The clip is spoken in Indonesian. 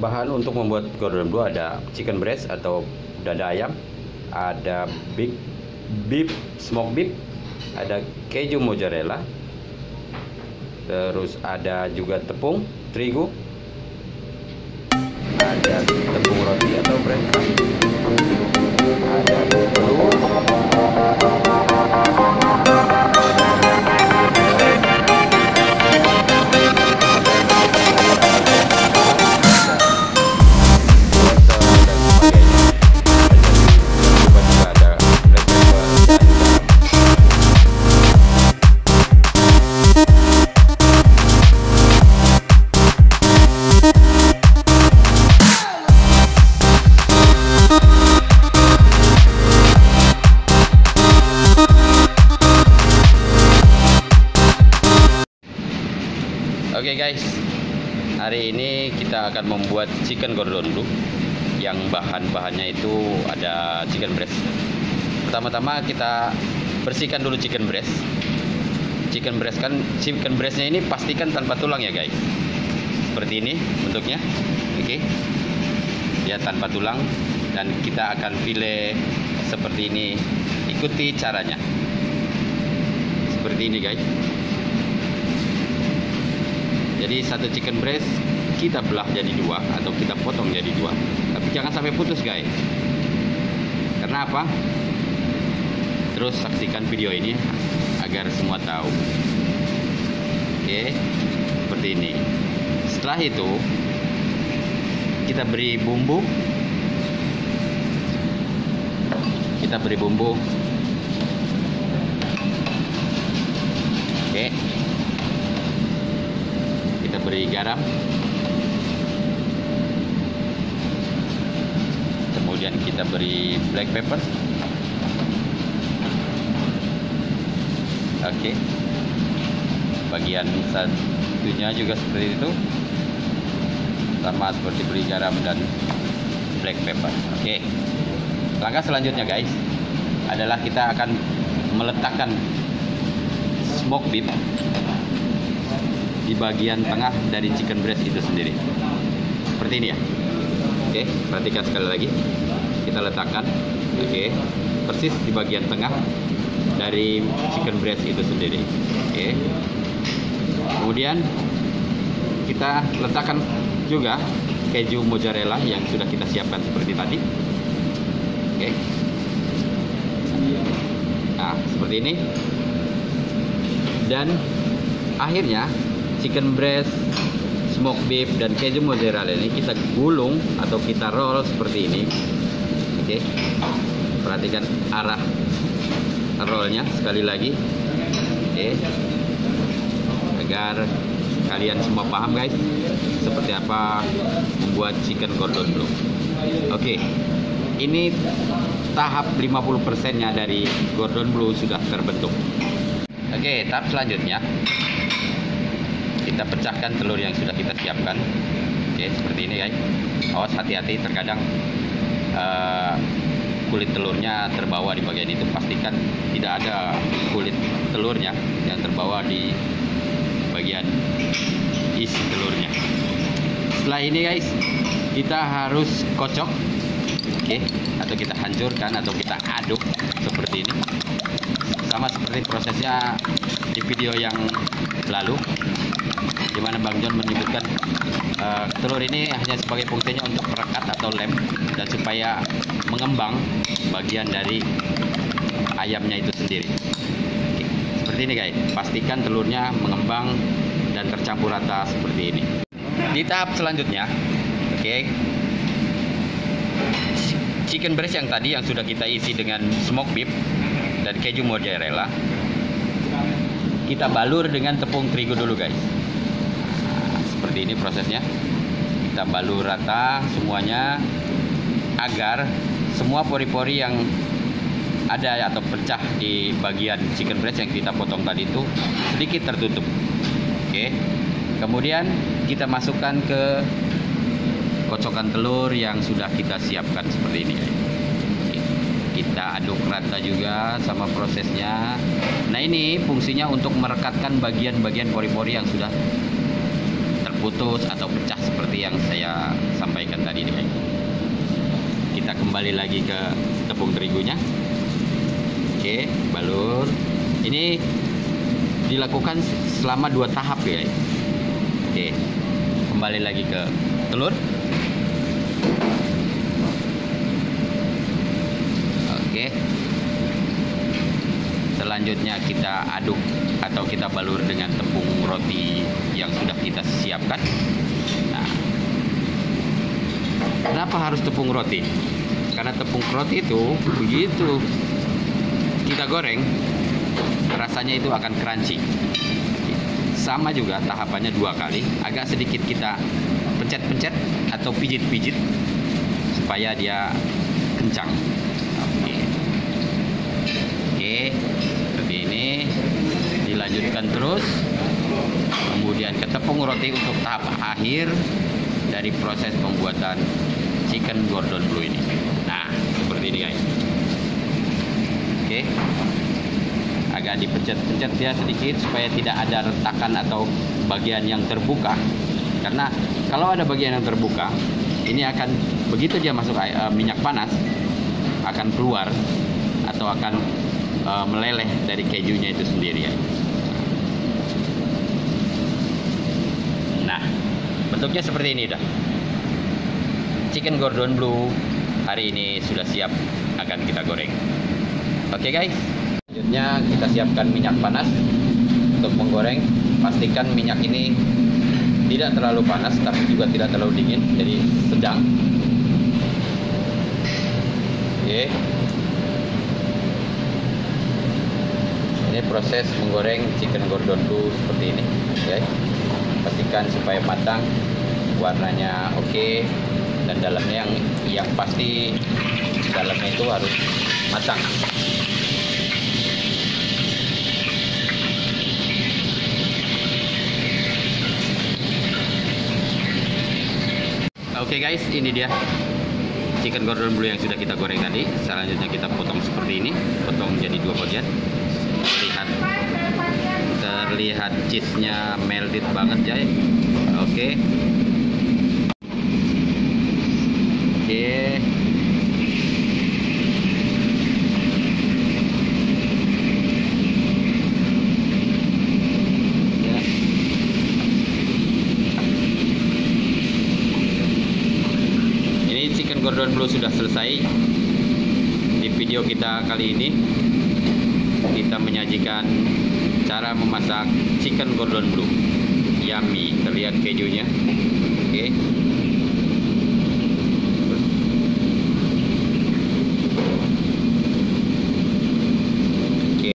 bahan untuk membuat gordon blue ada chicken breast atau dada ayam ada big beef smoke beef ada keju mozzarella terus ada juga tepung terigu ada tepung roti atau bread. ada hari ini kita akan membuat chicken gordon blue yang bahan-bahannya itu ada chicken breast. Pertama-tama kita bersihkan dulu chicken breast. Chicken breast kan chicken breastnya ini pastikan tanpa tulang ya guys. Seperti ini bentuknya, oke? Ya tanpa tulang dan kita akan file seperti ini. Ikuti caranya. Seperti ini guys. Jadi satu chicken breast kita belah jadi dua atau kita potong jadi dua. Tapi jangan sampai putus guys. Karena apa? Terus saksikan video ini agar semua tahu. Oke, seperti ini. Setelah itu kita beri bumbu. Kita beri bumbu. Oke beri garam. Kemudian kita beri black pepper. Oke. Bagian satunya juga seperti itu. Sama seperti beri garam dan black pepper. Oke. Langkah selanjutnya guys adalah kita akan meletakkan smoke beef di bagian tengah dari chicken breast itu sendiri. Seperti ini ya. Oke perhatikan sekali lagi. Kita letakkan. Oke persis di bagian tengah dari chicken breast itu sendiri. Oke. Kemudian kita letakkan juga keju mozzarella yang sudah kita siapkan seperti tadi. Oke. Nah seperti ini. Dan akhirnya chicken breast, smoke beef dan keju mozzarella ini kita gulung atau kita roll seperti ini. Oke. Perhatikan arah rollnya sekali lagi. Oke. Agar kalian semua paham guys seperti apa membuat chicken gordon blue. Oke. Ini tahap 50% nya dari gordon blue sudah terbentuk. Oke, tahap selanjutnya kita pecahkan telur yang sudah kita siapkan. Oke seperti ini guys. Awas hati-hati. Terkadang uh, kulit telurnya terbawa di bagian itu. Pastikan tidak ada kulit telurnya yang terbawa di bagian isi telurnya. Setelah ini guys kita harus kocok. Oke atau kita hancurkan atau kita aduk seperti ini. Sama seperti prosesnya di video yang lalu di mana Bang John menyebutkan uh, telur ini hanya sebagai fungsinya untuk perekat atau lem dan supaya mengembang bagian dari ayamnya itu sendiri. Oke. Seperti ini guys, pastikan telurnya mengembang dan tercampur rata seperti ini. Di tahap selanjutnya, oke, chicken breast yang tadi yang sudah kita isi dengan smoke beef dan keju mozzarella, kita balur dengan tepung terigu dulu guys. Seperti ini prosesnya. Kita balur rata semuanya agar semua pori-pori yang ada atau pecah di bagian chicken breast yang kita potong tadi itu sedikit tertutup. Oke. Kemudian kita masukkan ke kocokan telur yang sudah kita siapkan seperti ini kita aduk rata juga sama prosesnya. Nah ini fungsinya untuk merekatkan bagian-bagian pori-pori yang sudah terputus atau pecah seperti yang saya sampaikan kita kembali lagi ke tepung terigunya. Oke balur. Ini dilakukan selama dua tahap ya. Oke kembali lagi ke telur oke. Selanjutnya kita aduk atau kita balur dengan tepung roti yang sudah kita siapkan. Nah. Kenapa harus tepung roti? Karena tepung roti itu begitu kita goreng rasanya itu akan crunchy. Sama juga tahapannya dua kali agak sedikit kita pencet-pencet atau pijit-pijit supaya dia kencang oke oke seperti ini dilanjutkan terus. Kemudian ke tepung roti untuk tahap akhir dari proses pembuatan chicken gordon blue ini. Nah seperti ini guys. Oke. Agak dipencet-pencet ya sedikit supaya tidak ada retakan atau bagian yang terbuka. Karena kalau ada bagian yang terbuka ini akan begitu dia masuk uh, minyak panas akan keluar atau akan uh, meleleh dari kejunya itu sendiri ya. Nah, bentuknya seperti ini dah. Chicken Gordon Blue hari ini sudah siap akan kita goreng. Oke okay, guys. Selanjutnya kita siapkan minyak panas untuk menggoreng. Pastikan minyak ini tidak terlalu panas tapi juga tidak terlalu dingin, jadi sedang. Oke. Ini proses menggoreng chicken gordon blue seperti ini, oke. Supaya matang, warnanya oke dan dalamnya yang yang pasti dalamnya itu harus matang. Oke guys, ini dia chicken gordon blue yang sudah kita goreng tadi. Selanjutnya kita potong seperti ini, potong menjadi dua bagian. Terlihat terlihat cheese-nya melted banget, Jay. Oke. Okay. Oke. Okay. Gordon Blue sudah selesai di video kita kali ini kita menyajikan cara memasak chicken Gordon Blue yummy. Terlihat kejunya. Oke. okay.